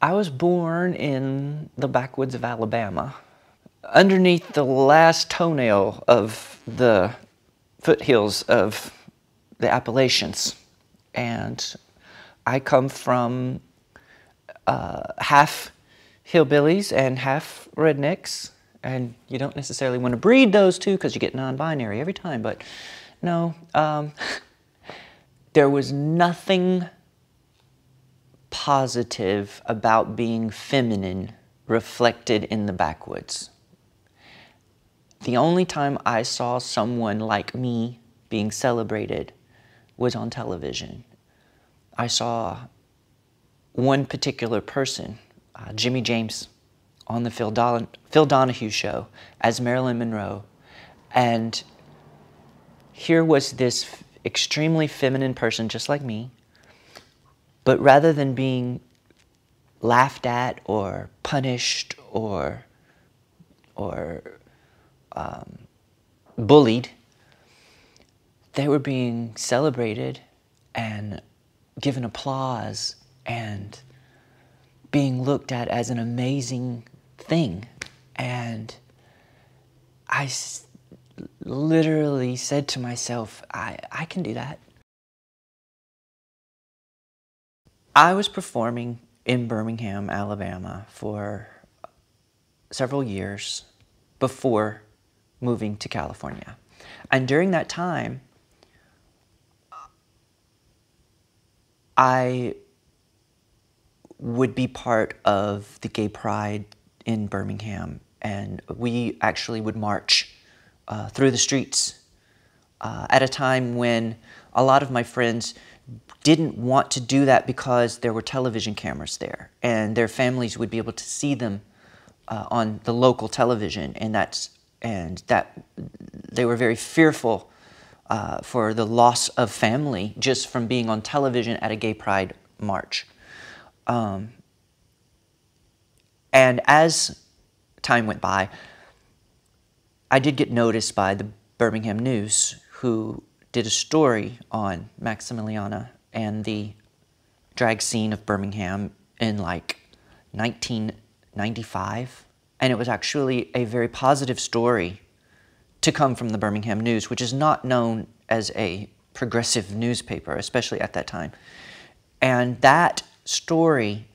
I was born in the backwoods of Alabama, underneath the last toenail of the foothills of the Appalachians. And I come from uh, half hillbillies and half rednecks. And you don't necessarily want to breed those two because you get non binary every time. But no, um, there was nothing positive about being feminine reflected in the backwoods. The only time I saw someone like me being celebrated was on television. I saw one particular person, uh, Jimmy James, on the Phil, Don- Phil Donahue show as Marilyn Monroe. And here was this extremely feminine person, just like me, but rather than being laughed at or punished or, or um, bullied, they were being celebrated and given applause and being looked at as an amazing thing. And I literally said to myself, I, I can do that. I was performing in Birmingham, Alabama for several years before moving to California. And during that time, I would be part of the gay pride in Birmingham, and we actually would march uh, through the streets uh, at a time when a lot of my friends didn't want to do that because there were television cameras there, and their families would be able to see them uh, on the local television, and that's and that they were very fearful uh, for the loss of family just from being on television at a gay pride march. Um, and as time went by, I did get noticed by the Birmingham News, who did a story on Maximilliana and the drag scene of Birmingham in like 1995. And it was actually a very positive story to come from the Birmingham News, which is not known as a progressive newspaper, especially at that time. And that story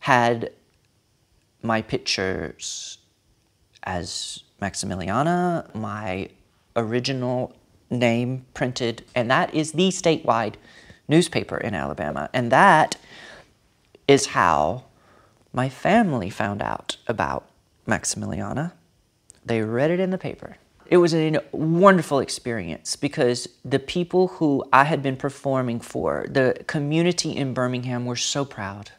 had my pictures as Maximilliana, my original name printed, and that is the statewide newspaper in Alabama. And that is how my family found out about Maximilliana. They read it in the paper. It was a wonderful experience because the people who I had been performing for, the community in Birmingham, were so proud.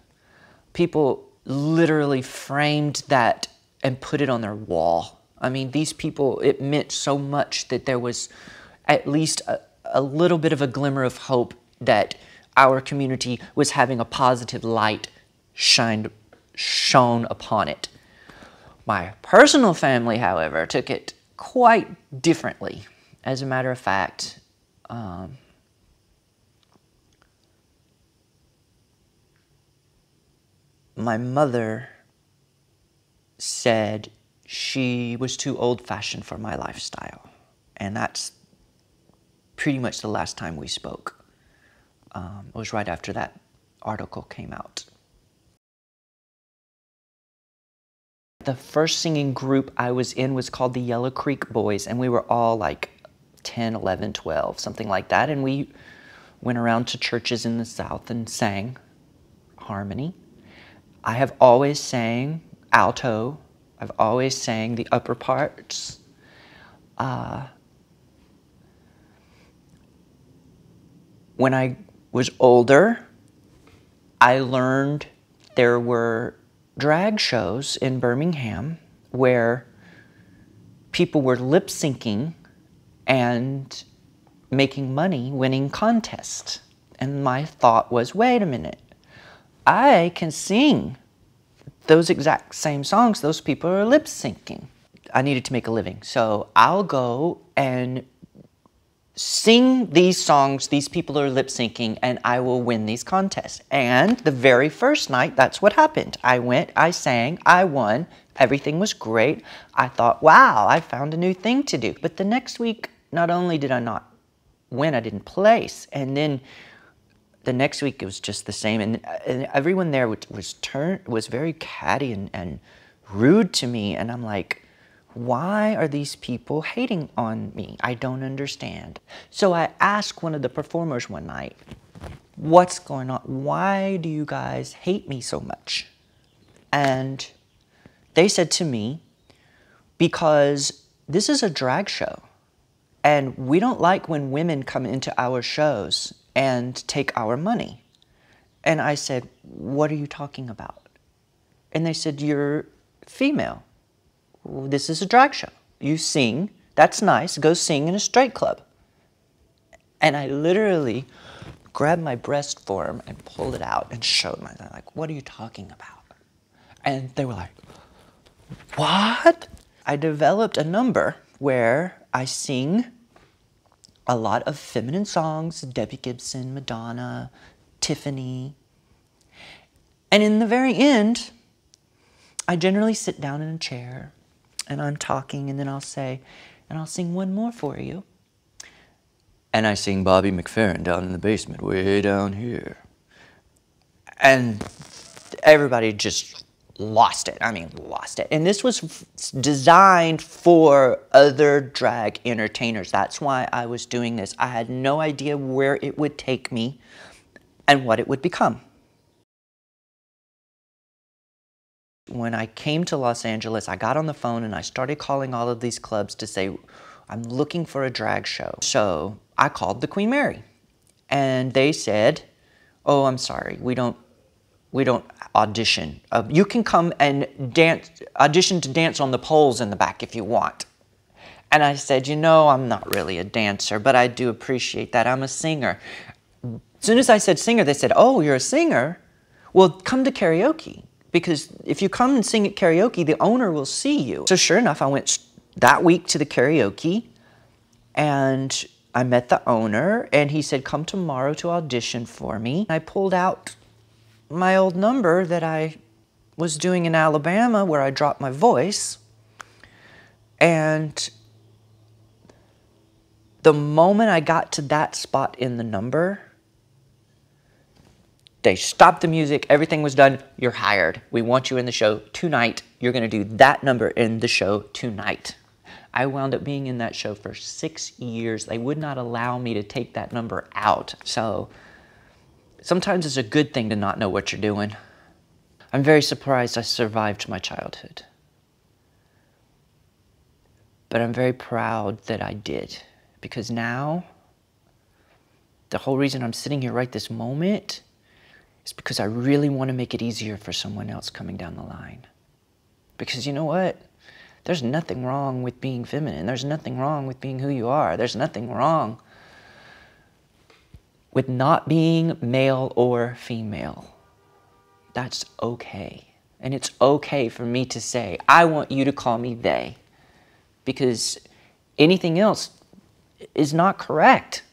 People literally framed that and put it on their wall. I mean, these people, it meant so much that there was at least a, a little bit of a glimmer of hope that our community was having a positive light shined, shone upon it. My personal family, however, took it quite differently. As a matter of fact, um, my mother said she was too old fashioned for my lifestyle. And that's pretty much the last time we spoke. Um, it was right after that article came out. The first singing group I was in was called the Yellow Creek Boys, and we were all like 10, 11, 12, something like that. And we went around to churches in the South and sang harmony. I have always sang alto. I've always sang the upper parts. Uh, when I was older, I learned there were drag shows in Birmingham where people were lip syncing and making money winning contests. And my thought was wait a minute, I can sing those exact same songs those people are lip syncing. I needed to make a living, so I'll go and sing these songs, these people are lip syncing, and I will win these contests. And the very first night, that's what happened. I went, I sang, I won, everything was great. I thought, wow, I found a new thing to do. But the next week, not only did I not win, I didn't place. And then the next week it was just the same. And, and everyone there was, was, was very catty and, and rude to me. And I'm like, why are these people hating on me? I don't understand. So I asked one of the performers one night, what's going on? Why do you guys hate me so much? And they said to me, because this is a drag show. And we don't like when women come into our shows and take our money. And I said, What are you talking about? And they said, You're female this is a drag show. You sing, that's nice, go sing in a straight club. And I literally grabbed my breast form and pulled it out and showed my, like, what are you talking about? And they were like, what? I developed a number where I sing a lot of feminine songs, Debbie Gibson, Madonna, Tiffany. And in the very end, I generally sit down in a chair and I'm talking, and then I'll say, and I'll sing one more for you. And I sing Bobby McFerrin down in the basement, way down here. And everybody just lost it. I mean, lost it. And this was designed for other drag entertainers. That's why I was doing this. I had no idea where it would take me and what it would become. When I came to Los Angeles, I got on the phone and I started calling all of these clubs to say, I'm looking for a drag show. So I called the Queen Mary and they said, oh, I'm sorry, we don't, we don't audition. Uh, you can come and dance, audition to dance on the poles in the back if you want. And I said, you know, I'm not really a dancer, but I do appreciate that. I'm a singer. As soon as I said singer, they said, oh, you're a singer? Well, come to karaoke because if you come and sing at karaoke, the owner will see you. So sure enough, I went that week to the karaoke and I met the owner and he said, come tomorrow to audition for me. I pulled out my old number that I was doing in Alabama where I dropped my voice. And the moment I got to that spot in the number, they stopped the music. Everything was done. You're hired. We want you in the show tonight. You're going to do that number in the show tonight. I wound up being in that show for six years. They would not allow me to take that number out. So sometimes it's a good thing to not know what you're doing. I'm very surprised I survived my childhood. But I'm very proud that I did because now the whole reason I'm sitting here right this moment is because I really want to make it easier for someone else coming down the line. Because you know what? There's nothing wrong with being feminine. There's nothing wrong with being who you are. There's nothing wrong with not being male or female. That's okay. And it's okay for me to say, I want you to call me they. Because anything else is not correct.